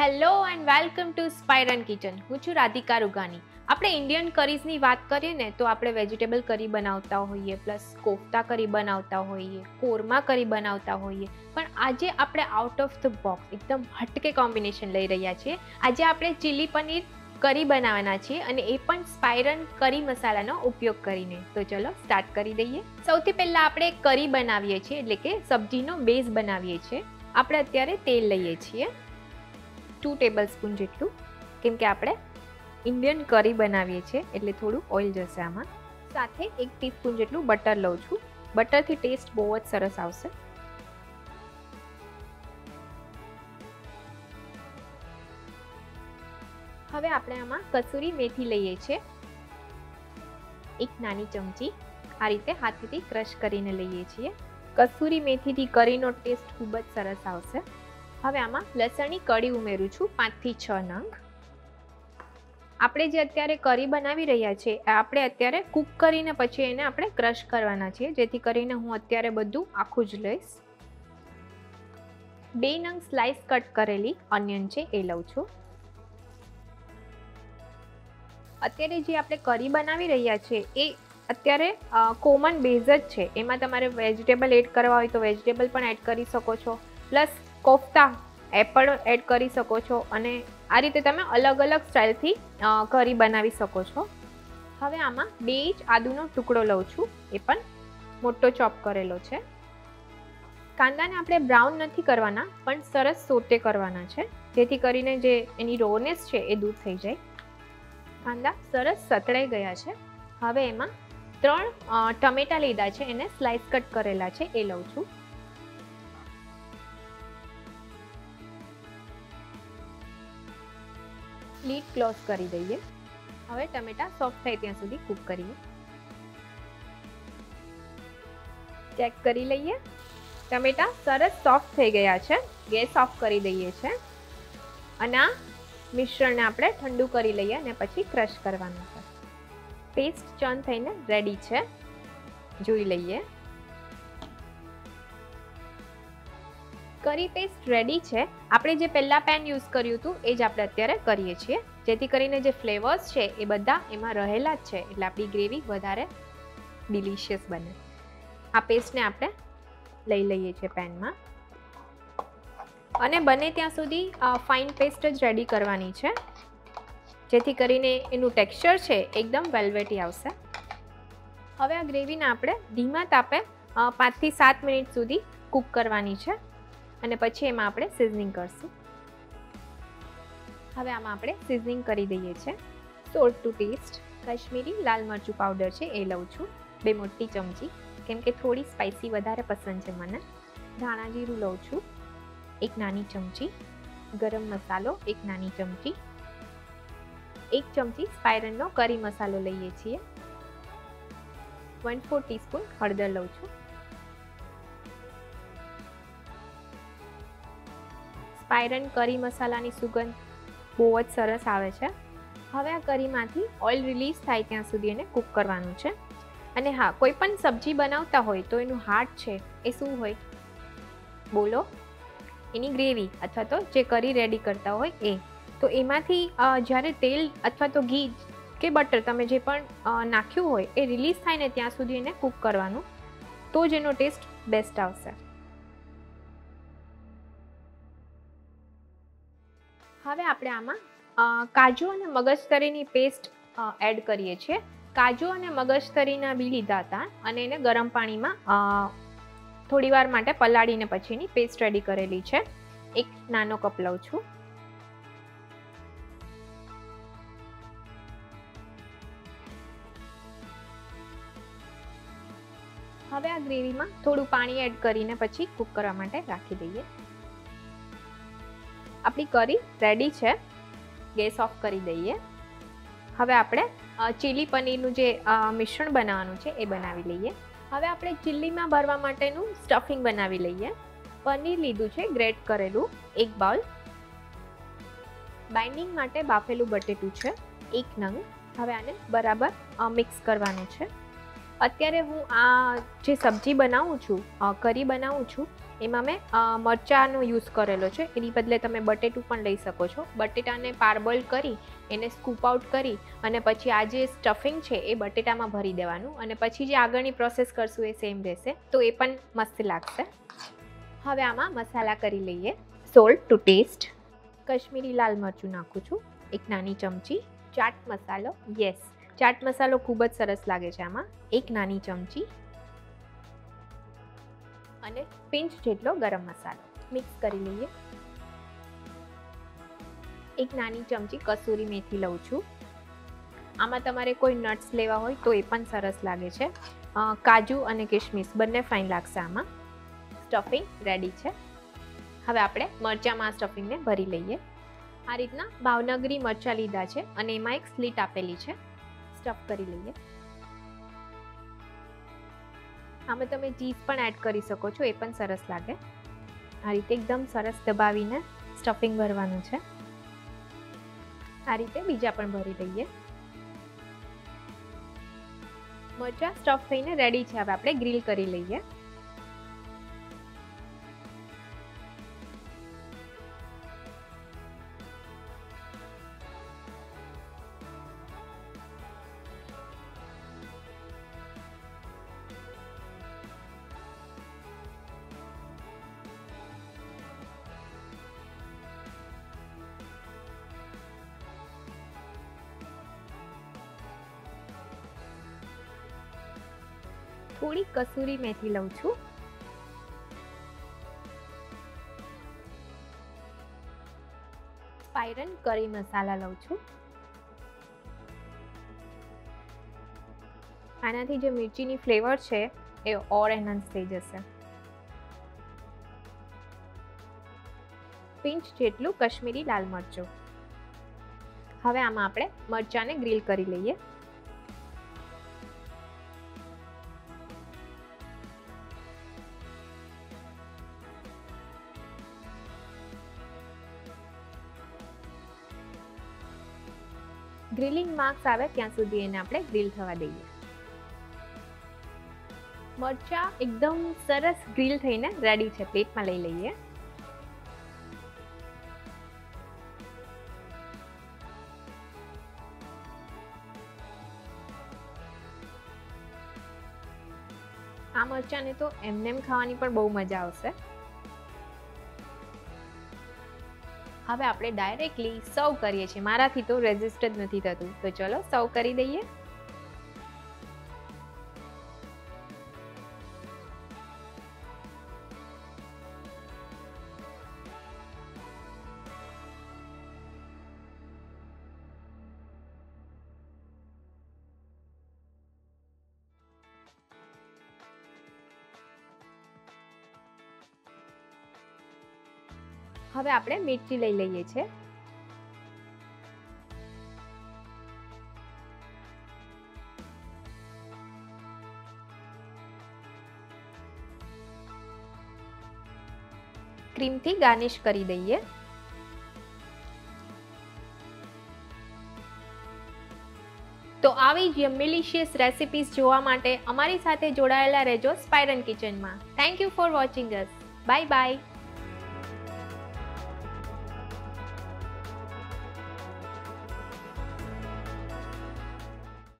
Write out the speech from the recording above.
Hello and welcome to સ્પાયરન kitchen હું છું રાધિકા રૂગાની આપણે ઇન્ડિયન કરીઝની વાત કરીએ ને, તો આપણે વેજીટેબલ કરી બનાવતા હોઈએ પ્લસ કોફતા કરી બનાવતા હોઈએ, કોરમા કરી બનાવતા હોઈએ. પણ આજે આપણે આઉટ ઓફ ધ બોક્સ એકદમ હટકે કોમ્બિનેશન લઈ રહ્યા છીએ. આજે આપણે ચીલી પનીર કરી બનાવવાના છીએ અને એ પણ સ્પાયરન કરી મસાલાનો ઉપયોગ કરીને. તો ચલો સ્ટાર્ટ કરી દઈએ. સૌથી પહેલાં આપણે કરી બનાવીએ છીએ, એટલે કે સબ્જીનો બેઝ બનાવીએ છીએ. આપણે અત્યારે તેલ લઈએ છીએ. ટુ ટેબલ સ્પૂન જેટલું. કેમ કે આપણે ઇન્ડિયન કરી બનાવીએ છીએ, એટલે થોડું ઓઇલ જશે આમાં. સાથે એક ટીસ્પૂન જેટલું બટર લઉં છું. બટરથી ટેસ્ટ બહુ જ સરસ આવશે. હવે આપણે આમાં કસૂરી મેથી લઈએ છીએ. એક નાની ચમચી. આ રીતે હાથેથી ક્રશ કરીને લઈએ છીએ. કસૂરી મેથીથી કરીનો ટેસ્ટ ખૂબ જ સરસ આવશે. હવે આમાં લસણની કળી ઉમેરું છું, પાંચથી છ નંગ. આપણે જે અત્યારે કરી બનાવી રહ્યા છીએ આપણે અત્યારે કૂક કરીને પછી એને આપણે ક્રશ કરવાના છીએ, જેથી કરીને હું અત્યારે બધું આખું જ લઈશ. બે નંગ સ્લાઇસ કટ કરેલી ઓનિયન છે, એ લઉં છું. અત્યારે જે આપણે કરી બનાવી રહ્યા છીએ એ અત્યારે કોમન બેઝ જ છે. એમાં તમારે વેજીટેબલ એડ કરવા હોય તો વેજીટેબલ પણ એડ કરી શકો છો. પ્લસ કોફતા એ પણ એડ કરી શકો છો અને આ રીતે તમે અલગ અલગ સ્ટાઇલથી કરી બનાવી શકો છો. હવે આમાં બે ઇંચ આદુનો ટુકડો લઉં છું. એ પણ મોટો ચોપ કરેલો છે. કાંદાને આપણે બ્રાઉન નથી કરવાના, પણ સરસ સોતે કરવાના છે. જેથી કરીને જે એની રોનેસ છે એ દૂર થઈ જાય. કાંદા સરસ સતળાઈ ગયા છે. હવે એમાં ત્રણ ટમેટા લીધા છે. એને સ્લાઇસ કટ કરેલા છે. એ લઉં છું. લીડ ક્લોઝ કરી દઈએ. હવે ટમેટા સોફ્ટ થાય ત્યાં સુધી કૂક કરીએ. ચેક કરી લઈએ. ટમેટા સરસ સોફ્ટ થઈ ગયા છે. ગેસ ઓફ કરી દઈએ છે. અને આ મિશ્રણને આપણે ઠંડુ કરી લઈએ અને પછી ક્રશ કરવાનું છે. પેસ્ટ ચર્ન થઈને રેડી છે. જોઈ લઈએ. કરી પેસ્ટ રેડી છે. આપણે જે પહેલાં પેન યુઝ કર્યું હતું, એ જ આપણે અત્યારે કરીએ છીએ. જેથી કરીને જે ફ્લેવર્સ છે, એ બધા એમાં રહેલા જ છે. એટલે આપણી ગ્રેવી વધારે ડિલિશિયસ બને. આ પેસ્ટને આપણે લઈ લઈએ છીએ પેનમાં અને બને ત્યાં સુધી ફાઇન પેસ્ટ જ રેડી કરવાની છે. જેથી કરીને એનું ટેક્સચર છે, એકદમ વેલ્વેટી આવશે. હવે આ ગ્રેવીને આપણે ધીમા તાપે પાંચથી સાત મિનિટ સુધી કૂક કરવાની છે. અને પછી એમાં આપણે સિઝનિંગ કરશું. હવે આમાં આપણે સિઝનિંગ કરી દઈએ છીએ. સોલ્ટ ટુ ટેસ્ટ, કાશ્મીરી લાલ મરચું પાવડર છે એ લઉં છું, બે મોટી ચમચી, કેમ કે થોડી સ્પાઇસી વધારે પસંદ છે મને. ધાણા જીરું લઉં છું, એક નાની ચમચી, ગરમ મસાલો, એક નાની ચમચી, એક ચમચી સ્પાયરનનો કરી મસાલો લઈએ છીએ. વન ફોર ટીસ્પૂન હળદર લઉં છું સ્પાયરન કરી મસાલાની સુગંધ બહુ જ સરસ આવે છે. હવે આ કરીમાંથી ઓઇલ રિલીઝ થાય ત્યાં સુધી એને કૂક કરવાનું છે. અને હા, કોઈ પણ સબ્જી બનાવતા હોય તો એનું હાર્ટ છે એ શું હોય? બોલો. એની ગ્રેવી અથવા તો જે કરી રેડી કરતા હોય એ. તો એમાંથી જ્યારે તેલ અથવા તો ઘી કે બટર તમે જે પણ નાખ્યું હોય એ રિલીઝ થાય ને ત્યાં સુધી એને કૂક કરવાનું. તો જ એનો ટેસ્ટ બેસ્ટ આવશે. હવે આપણે આમાં કાજુ અને મગજતરીની પેસ્ટ એડ કરીએ છીએ. કાજુ અને મગજતરીના બી લીધા હતા અને એને ગરમ પાણીમાં થોડી વાર માટે પલાળીને પછી એની પેસ્ટ રેડી કરેલી છે. એક નાનો કપ લઉં છું. હવે આ ગ્રેવીમાં થોડું પાણી એડ કરીને પછી કૂક કરવા માટે રાખી દઈએ. આપણી કરી રેડી છે. ગેસ ઓફ કરી દઈએ. હવે આપણે ચીલી પનીરનું જે મિશ્રણ બનાવવાનું છે એ બનાવી લઈએ. હવે આપણે ચીલીમાં ભરવા માટેનું સ્ટફિંગ બનાવી લઈએ. પનીર લીધું છે ગ્રેટ કરેલું, એક બાઉલ બાઇન્ડિંગ માટે બાફેલું બટેટું છે, એક નંગ. હવે આને બરાબર મિક્સ કરવાનું છે. અત્યારે હું આ જે સબ્જી બનાવું છું કરી બનાવું છું, એમાં મેં મરચાંનો યુઝ કરેલો છે. એની બદલે તમે બટેટું પણ લઈ શકો છો. બટેટાને પારબોઇલ કરી, એને સ્કૂપ આઉટ કરી અને પછી આ જે સ્ટફિંગ છે એ બટેટામાં ભરી દેવાનું અને પછી જે આગળની પ્રોસેસ કરશું એ સેમ રહેશે. તો એ પણ મસ્ત લાગશે. હવે આમાં મસાલા કરી લઈએ. Salt to taste. કશ્મીરી લાલ મરચું નાખું છું. એક નાની ચમચી. ચાટ મસાલો. યસ. ચાટ મસાલો ખૂબ જ સરસ લાગે છે આમાં. એક નાની ચમચી અને પિંચ જેટલો ગરમ મસાલો. મિક્સ કરી લઈએ. એક નાની ચમચી કસૂરી મેથી લઉં છું. આમાં તમારે કોઈ નટ્સ લેવા હોય તો એ પણ સરસ લાગે છે. કાજુ અને કિશમિશ બંને ફાઇન લાગશે આમાં. સ્ટફિંગ રેડી છે. હવે આપણે મરચાંમાં સ્ટફિંગને ભરી લઈએ. આ રીતના ભાવનગરી મરચાં લીધા છે અને એમાં એક સ્લીટ આપેલી છે. સ્ટફ કરી લઈએ. આમાં તમે ચીઝ પણ એડ કરી શકો છો, એ પણ સરસ લાગે. આ રીતે એકદમ સરસ દબાવીને સ્ટફિંગ ભરવાનું છે. આ રીતે બીજા પણ ભરી દઈએ. મરચાં સ્ટફ થઈને રેડી છે, હવે આપણે ગ્રીલ કરી લઈએ. થોડી કસૂરી મેથી લઉં છું. પાયરન કરી મસાલા લઉં છું. આનાથી જે મિરચીની ફ્લેવર છે, એ ઓર એનહાન્સ થઈ જશે. પિંચ જેટલું કશ્મીરી લાલ મરચું. હવે આમાં આપણે મરચાંને ગ્રીલ કરી લઈએ. ગ્રીલિંગ માર્ક્સ આવે ત્યાં સુધી એને આપણે ગ્રીલ થવા દઈએ. મરચા એકદમ સરસ ગ્રીલ થઈને રેડી છે, પ્લેટમાં લઈ લઈએ. આ મરચાંને તો એમનેમ ખાવાની પણ બહુ મજા આવશે. હવે આપણે ડાયરેક્ટલી સર્વ કરીએ છીએ. મારાથી તો રેઝિસ્ટ જ નથી થતું. તો ચલો સર્વ કરી દઈએ. હવે આપણે મિરચી લઈ લઈએ છીએ. ક્રીમથી ગાર્નિશ કરી દઈએ. તો આવી જ મિલિશિયસ રેસિપીઝ જોવા માટે અમારી સાથે જોડાયેલા રહેજો સ્પાયરન કિચનમાં. Thank you for watching us bye bye